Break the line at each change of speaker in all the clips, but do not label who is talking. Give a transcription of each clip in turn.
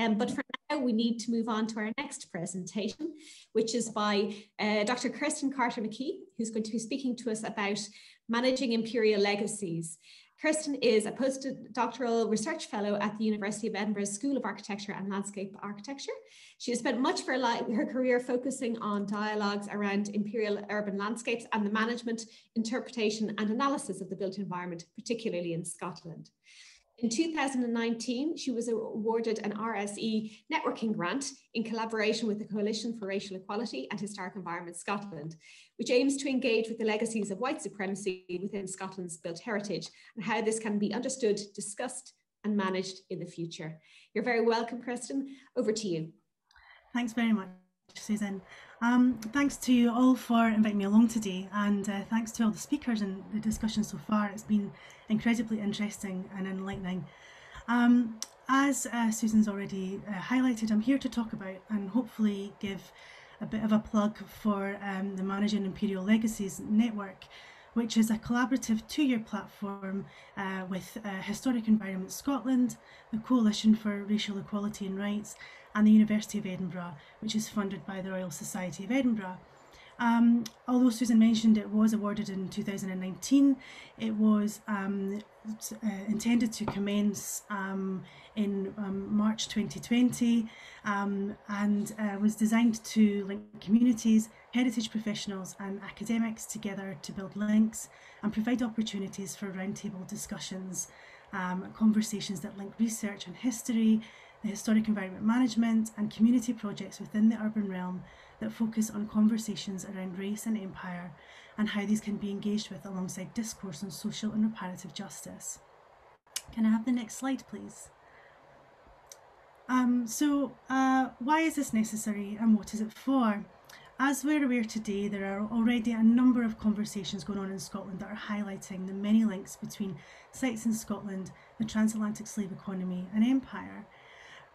Um, but for now, we need to move on to our next presentation, which is by uh, Dr. Kirsten Carter McKee, who's going to be speaking to us about managing imperial legacies. Kirsten is a postdoctoral research fellow at the University of Edinburgh's School of Architecture and Landscape Architecture. She has spent much of her, life, her career focusing on dialogues around imperial urban landscapes and the management, interpretation and analysis of the built environment, particularly in Scotland. In 2019, she was awarded an RSE networking grant in collaboration with the Coalition for Racial Equality and Historic Environment Scotland, which aims to engage with the legacies of white supremacy within Scotland's built heritage and how this can be understood, discussed, and managed in the future. You're very welcome, Kirsten. Over to you.
Thanks very much, Susan. Um, thanks to you all for inviting me along today, and uh, thanks to all the speakers and the discussion so far. It's been incredibly interesting and enlightening. Um, as uh, Susan's already uh, highlighted, I'm here to talk about and hopefully give a bit of a plug for um, the Managing Imperial Legacies Network, which is a collaborative two-year platform uh, with uh, Historic Environment Scotland, the Coalition for Racial Equality and Rights, and the University of Edinburgh, which is funded by the Royal Society of Edinburgh. Um, although Susan mentioned it was awarded in 2019, it was um, uh, intended to commence um, in um, March 2020 um, and uh, was designed to link communities, heritage professionals and academics together to build links and provide opportunities for roundtable discussions, um, conversations that link research and history, the historic environment management and community projects within the urban realm that focus on conversations around race and empire and how these can be engaged with alongside discourse on social and reparative justice. Can I have the next slide, please? Um, so, uh, why is this necessary and what is it for? As we're aware today, there are already a number of conversations going on in Scotland that are highlighting the many links between sites in Scotland, the transatlantic slave economy, and empire.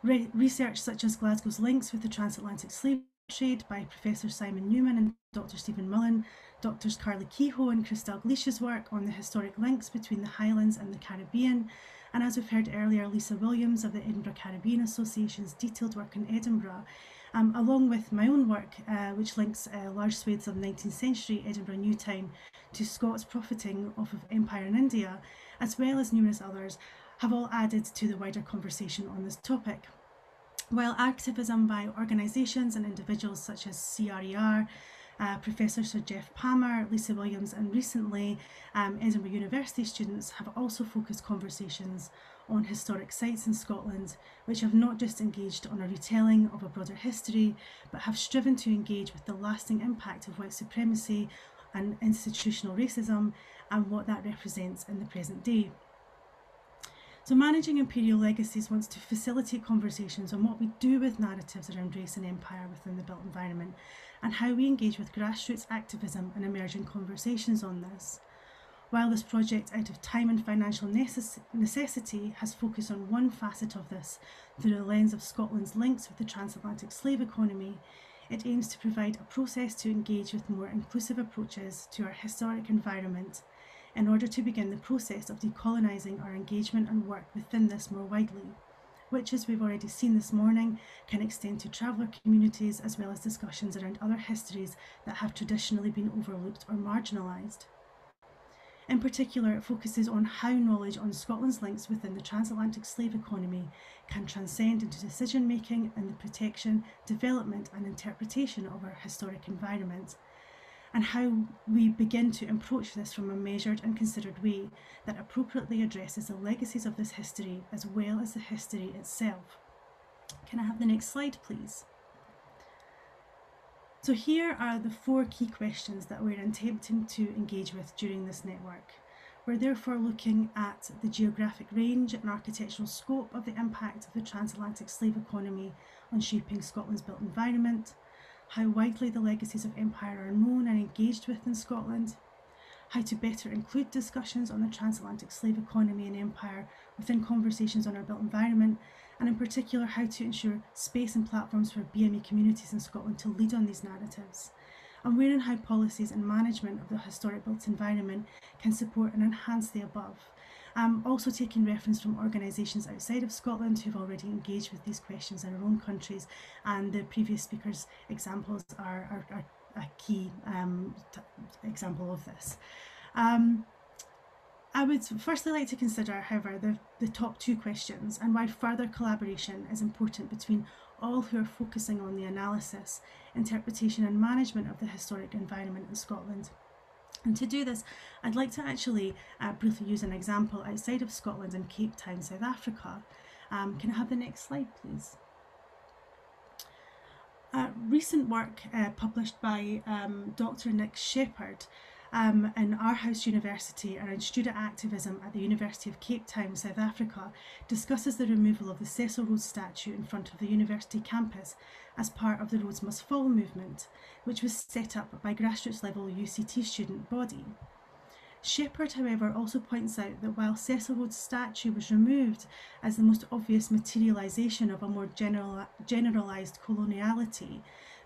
Re research such as Glasgow's links with the transatlantic slave trade by Professor Simon Newman and Dr. Stephen Mullen, Doctors Karly Kehoe and Chris Dalglish's work on the historic links between the Highlands and the Caribbean, and as we've heard earlier, Lisa Williams of the Edinburgh Caribbean Association's detailed work in Edinburgh, um, along with my own work, uh, which links uh, large swathes of 19th century Edinburgh New Town to Scots profiting off of empire in India, as well as numerous others, have all added to the wider conversation on this topic. While activism by organisations and individuals such as CRER, uh, Professor Sir Geoff Palmer, Lisa Williams, and recently um, Edinburgh University students have also focused conversations on historic sites in Scotland, which have not just engaged on a retelling of a broader history, but have striven to engage with the lasting impact of white supremacy and institutional racism and what that represents in the present day. So managing imperial legacies wants to facilitate conversations on what we do with narratives around race and empire within the built environment and how we engage with grassroots activism and emerging conversations on this. While this project, out of time and financial necess necessity, has focused on one facet of this through the lens of Scotland's links with the transatlantic slave economy, it aims to provide a process to engage with more inclusive approaches to our historic environment in order to begin the process of decolonising our engagement and work within this more widely, which, as we've already seen this morning, can extend to traveller communities as well as discussions around other histories that have traditionally been overlooked or marginalised. In particular, it focuses on how knowledge on Scotland's links within the transatlantic slave economy can transcend into decision making and the protection, development, and interpretation of our historic environment, and how we begin to approach this from a measured and considered way that appropriately addresses the legacies of this history as well as the history itself. Can I have the next slide, please? So here are the four key questions that we're attempting to engage with during this network. We're therefore looking at the geographic range and architectural scope of the impact of the transatlantic slave economy on shaping Scotland's built environment, how widely the legacies of empire are known and engaged with in Scotland, how to better include discussions on the transatlantic slave economy and empire within conversations on our built environment, and in particular how to ensure space and platforms for BME communities in Scotland to lead on these narratives, and where and how policies and management of the historic built environment can support and enhance the above, Um, also taking reference from organisations outside of Scotland who've already engaged with these questions in our own countries, and the previous speakers' examples are, are, are a key um, example of this. Um, I would firstly like to consider, however, the, the top two questions and why further collaboration is important between all who are focusing on the analysis, interpretation and management of the historic environment in Scotland. And to do this, I'd like to actually uh, briefly use an example outside of Scotland in Cape Town, South Africa. Um, can I have the next slide, please? Uh, recent work uh, published by um, Dr. Nick Shepherd um, in Aarhus University around student activism at the University of Cape Town, South Africa, discusses the removal of the Cecil Rhodes statue in front of the university campus as part of the Rhodes Must Fall movement, which was set up by grassroots level UCT student body. Shepherd, however, also points out that while Cecil Rhodes' statue was removed as the most obvious materialisation of a more general, generalised coloniality,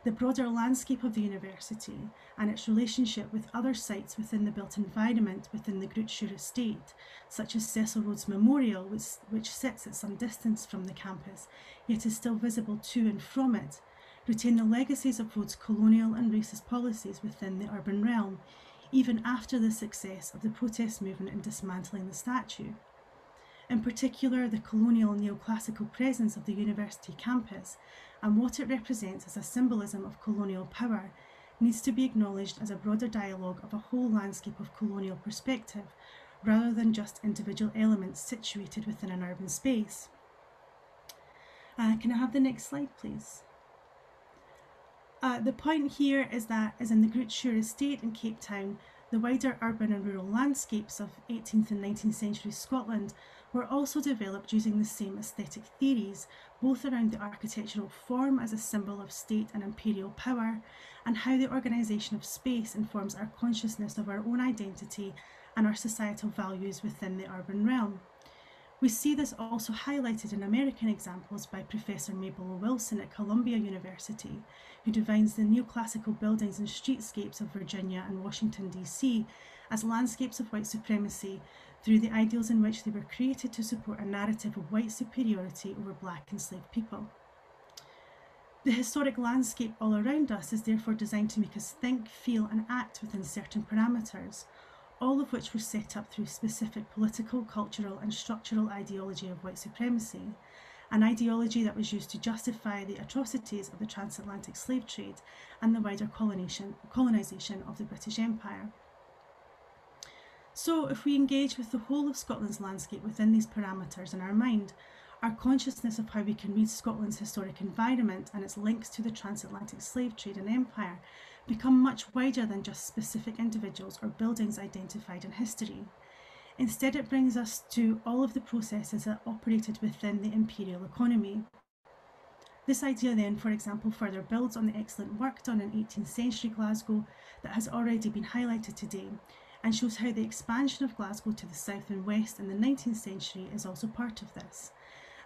the broader landscape of the university and its relationship with other sites within the built environment within the Groote Schuur estate, such as Cecil Rhodes Memorial, which, which sits at some distance from the campus, yet is still visible to and from it, retain the legacies of Rhodes' colonial and racist policies within the urban realm, even after the success of the protest movement in dismantling the statue. In particular, the colonial neoclassical presence of the university campus and what it represents as a symbolism of colonial power needs to be acknowledged as a broader dialogue of a whole landscape of colonial perspective, rather than just individual elements situated within an urban space. Uh, can I have the next slide, please? Uh, the point here is that, as in the Groote Schuur estate in Cape Town, the wider urban and rural landscapes of 18th and 19th century Scotland were also developed using the same aesthetic theories, both around the architectural form as a symbol of state and imperial power, and how the organisation of space informs our consciousness of our own identity and our societal values within the urban realm. We see this also highlighted in American examples by Professor Mabel Wilson at Columbia University, who defines the neoclassical buildings and streetscapes of Virginia and Washington, D.C. as landscapes of white supremacy through the ideals in which they were created to support a narrative of white superiority over black enslaved people. The historic landscape all around us is therefore designed to make us think, feel, and act within certain parameters, all of which were set up through specific political, cultural, and structural ideology of white supremacy, an ideology that was used to justify the atrocities of the transatlantic slave trade and the wider colonization of the British Empire. So, if we engage with the whole of Scotland's landscape within these parameters in our mind, our consciousness of how we can read Scotland's historic environment and its links to the transatlantic slave trade and empire become much wider than just specific individuals or buildings identified in history. Instead, it brings us to all of the processes that operated within the imperial economy. This idea, then, for example, further builds on the excellent work done in 18th century Glasgow that has already been highlighted today, and shows how the expansion of Glasgow to the south and west in the 19th century is also part of this.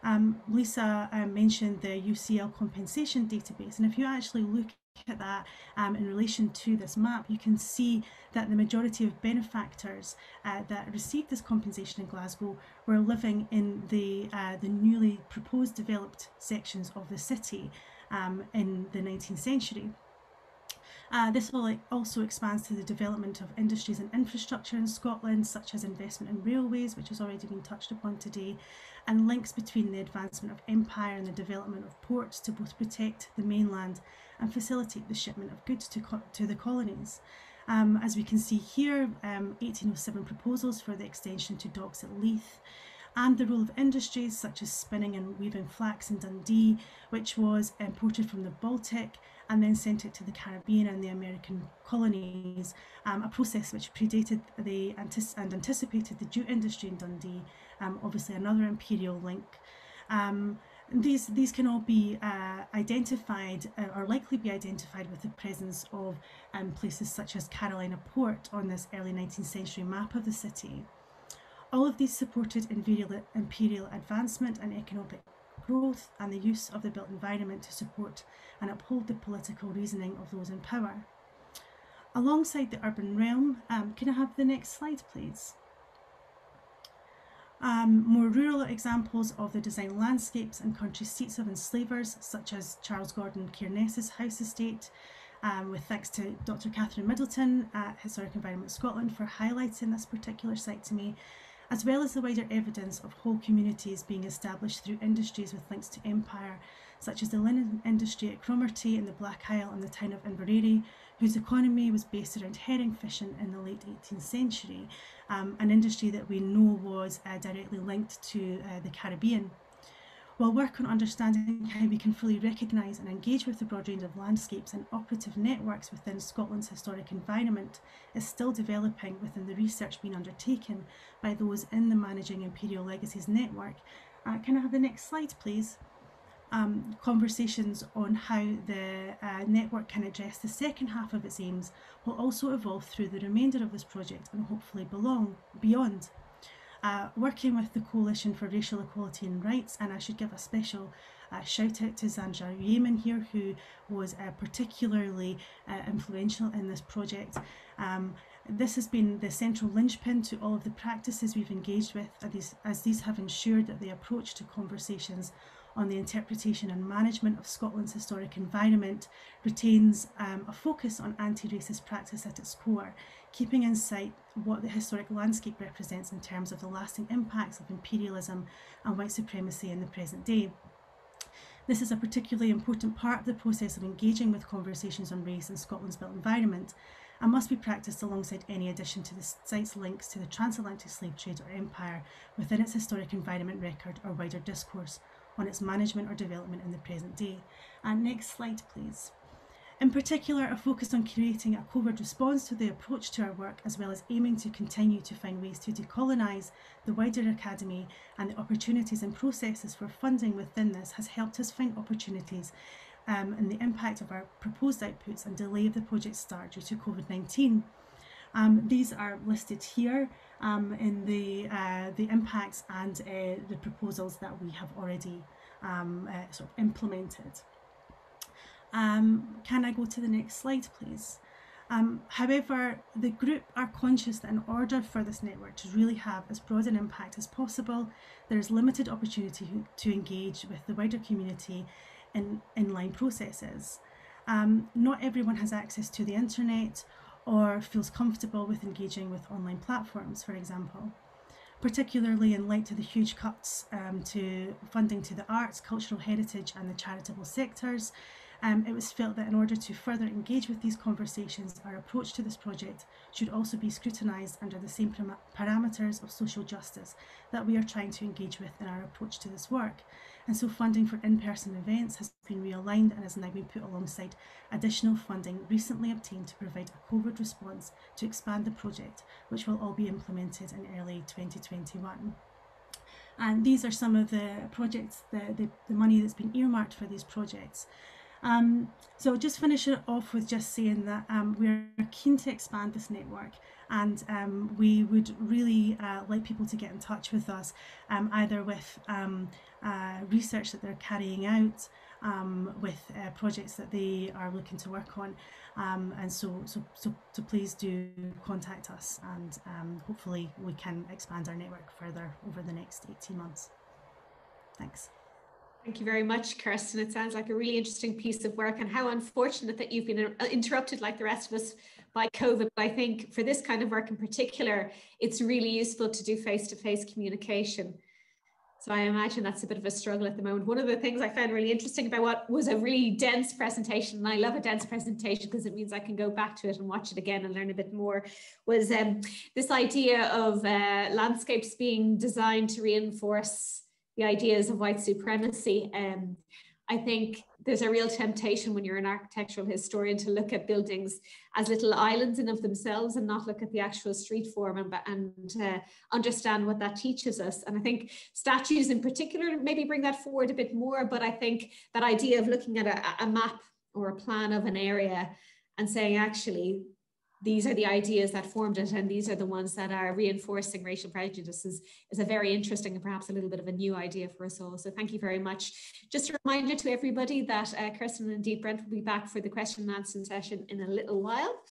Um, Lisa uh, mentioned the UCL compensation database, and if you actually look at that um, in relation to this map, you can see that the majority of benefactors uh, that received this compensation in Glasgow were living in the, uh, the newly proposed developed sections of the city um, in the 19th century. Uh, this will also expands to the development of industries and infrastructure in Scotland, such as investment in railways, which has already been touched upon today, and links between the advancement of empire and the development of ports to both protect the mainland and facilitate the shipment of goods to, to the colonies. Um, as we can see here, um, 1807 proposals for the extension to docks at Leith, and the role of industries such as spinning and weaving flax in Dundee, which was imported from the Baltic and then sent it to the Caribbean and the American colonies, um, a process which predated the and anticipated the jute industry in Dundee, um, obviously another imperial link. Um, these, these can all be uh, identified uh, or likely be identified with the presence of um, places such as Carolina Port on this early 19th century map of the city. All of these supported imperial, advancement and economic growth and the use of the built environment to support and uphold the political reasoning of those in power. Alongside the urban realm, um, can I have the next slide please? Um, more rural examples of the design landscapes and country seats of enslavers, such as Charles Gordon Cairness's house estate, um, with thanks to Dr. Catherine Middleton at Historic Environment Scotland for highlighting this particular site to me, as well as the wider evidence of whole communities being established through industries with links to empire, such as the linen industry at Cromarty in the Black Isle and the town of Inveraray, whose economy was based around herring fishing in the late 18th century, um, an industry that we know was uh, directly linked to uh, the Caribbean. While work on understanding how we can fully recognise and engage with the broad range of landscapes and operative networks within Scotland's historic environment is still developing within the research being undertaken by those in the Managing Imperial Legacies network. Uh, can I have the next slide, please? um, conversations on how the uh, network can address the second half of its aims will also evolve through the remainder of this project and hopefully belong beyond. Uh, working with the Coalition for Racial Equality and Rights, and I should give a special uh, shout out to Zandra Yeaman here, who was uh, particularly uh, influential in this project. Um, this has been the central linchpin to all of the practices we've engaged with, as these have ensured that the approach to conversations on the interpretation and management of Scotland's historic environment retains um, a focus on anti-racist practice at its core, keeping in sight what the historic landscape represents in terms of the lasting impacts of imperialism and white supremacy in the present day. This is a particularly important part of the process of engaging with conversations on race in Scotland's built environment and must be practiced alongside any addition to the site's links to the transatlantic slave trade or empire within its historic environment record or wider discourse on its management or development in the present day. And next slide, please. In particular, a focus on creating a COVID response to the approach to our work, as well as aiming to continue to find ways to decolonise the wider academy and the opportunities and processes for funding within this has helped us find opportunities um, and the impact of our proposed outputs and delay of the project start due to COVID-19. Um, these are listed here um, in the, uh, the impacts and uh, the proposals that we have already um, uh, sort of implemented. Um, can I go to the next slide, please? Um, however, the group are conscious that in order for this network to really have as broad an impact as possible, there is limited opportunity to engage with the wider community in inline processes. Um, not everyone has access to the internet or feels comfortable with engaging with online platforms, for example, particularly in light of the huge cuts um, to funding to the arts, cultural heritage and the charitable sectors, um, it was felt that in order to further engage with these conversations, our approach to this project should also be scrutinised under the same parameters of social justice that we are trying to engage with in our approach to this work. And so funding for in-person events has been realigned and has now been put alongside additional funding recently obtained to provide a COVID response to expand the project, which will all be implemented in early 2021. And these are some of the projects, the, the, the money that's been earmarked for these projects. Um, so just finish it off with just saying that um, we're keen to expand this network and um, we would really uh, like people to get in touch with us um, either with um, uh, research that they're carrying out um, with uh, projects that they are looking to work on um, and so, so so so please do contact us and um, hopefully we can expand our network further over the next 18 months. Thanks.
Thank you very much, Kirsten. It sounds like a really interesting piece of work and how unfortunate that you've been uh, interrupted like the rest of us by COVID. But I think for this kind of work in particular, it's really useful to do face-to-face communication. So I imagine that's a bit of a struggle at the moment. One of the things I found really interesting about what was a really dense presentation, and I love a dense presentation because it means I can go back to it and watch it again and learn a bit more, was um, this idea of uh, landscapes being designed to reinforce the ideas of white supremacy. Um, I think there's a real temptation when you're an architectural historian to look at buildings as little islands in of themselves and not look at the actual street form and, and uh, understand what that teaches us. And I think statues in particular maybe bring that forward a bit more, but I think that idea of looking at a, a map or a plan of an area and saying actually these are the ideas that formed it and these are the ones that are reinforcing racial prejudices is a very interesting and perhaps a little bit of a new idea for us all. So thank you very much. Just a reminder to everybody that uh, Kirsten and Deep Brent will be back for the question and answer session in a little while.